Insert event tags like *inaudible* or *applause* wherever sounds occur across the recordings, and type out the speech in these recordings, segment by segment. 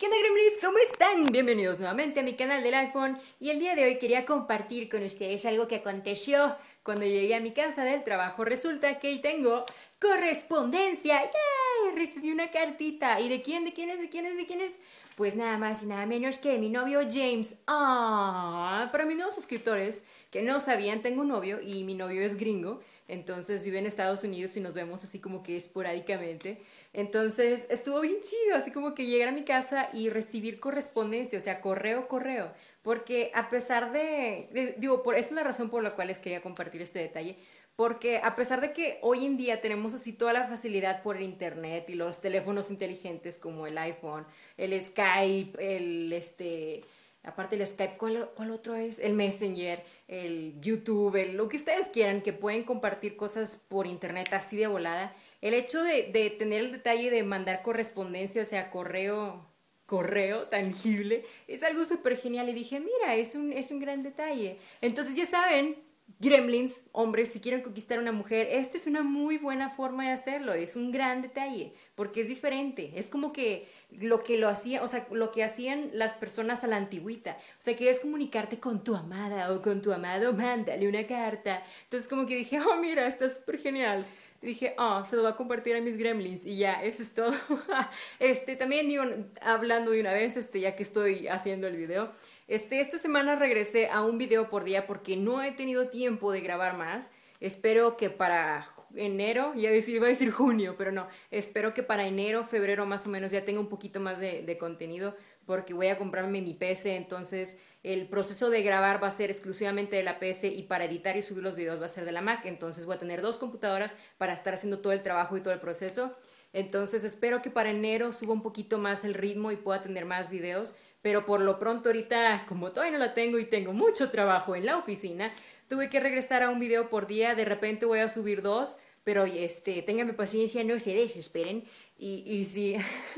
¿Qué onda Gremlins? ¿Cómo están? Bienvenidos nuevamente a mi canal del iPhone y el día de hoy quería compartir con ustedes algo que aconteció cuando llegué a mi casa del trabajo. Resulta que tengo correspondencia. ¡Yay! Recibí una cartita. ¿Y de quién? ¿De quién es? ¿De quién es? ¿De quién es? Pues nada más y nada menos que de mi novio James. Ah, para mis nuevos suscriptores que no sabían, tengo un novio y mi novio es gringo. Entonces vive en Estados Unidos y nos vemos así como que esporádicamente. Entonces estuvo bien chido, así como que llegar a mi casa y recibir correspondencia, o sea, correo, correo. Porque a pesar de, digo, por, es la razón por la cual les quería compartir este detalle. Porque a pesar de que hoy en día tenemos así toda la facilidad por el internet y los teléfonos inteligentes como el iPhone, el Skype, el este aparte del Skype, ¿cuál, ¿cuál, otro es? El Messenger, el YouTube, el, lo que ustedes quieran, que pueden compartir cosas por internet así de volada. El hecho de, de tener el detalle de mandar correspondencia, o sea, correo, correo tangible, es algo súper genial. Y dije, mira, es un, es un gran detalle. Entonces ya saben, Gremlins, hombres, si quieren conquistar a una mujer, esta es una muy buena forma de hacerlo, es un gran detalle, porque es diferente, es como que lo que lo hacía, o sea, lo que hacían las personas a la antigüita, o sea, quieres comunicarte con tu amada o con tu amado, mándale una carta, entonces como que dije, oh, mira, está súper genial, dije, oh, se lo va a compartir a mis gremlins y ya, eso es todo. *laughs* este, también digo, hablando de una vez, este, ya que estoy haciendo el video, este, esta semana regresé a un video por día porque no he tenido tiempo de grabar más. Espero que para enero, ya decir, iba a decir junio, pero no, espero que para enero, febrero más o menos ya tenga un poquito más de, de contenido porque voy a comprarme mi PC, entonces el proceso de grabar va a ser exclusivamente de la PC y para editar y subir los videos va a ser de la Mac, entonces voy a tener dos computadoras para estar haciendo todo el trabajo y todo el proceso. Entonces espero que para enero suba un poquito más el ritmo y pueda tener más videos pero por lo pronto ahorita, como todavía no la tengo y tengo mucho trabajo en la oficina, tuve que regresar a un video por día, de repente voy a subir dos, pero este, ténganme paciencia, no se desesperen. Y, y sí,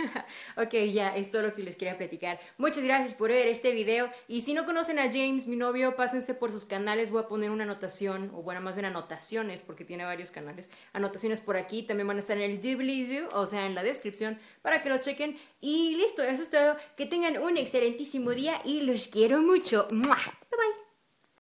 *laughs* ok, ya, es todo lo que les quería platicar. Muchas gracias por ver este video. Y si no conocen a James, mi novio, pásense por sus canales. Voy a poner una anotación, o bueno, más bien anotaciones, porque tiene varios canales. Anotaciones por aquí, también van a estar en el doobly o sea, en la descripción, para que lo chequen. Y listo, eso es todo. Que tengan un excelentísimo día y los quiero mucho.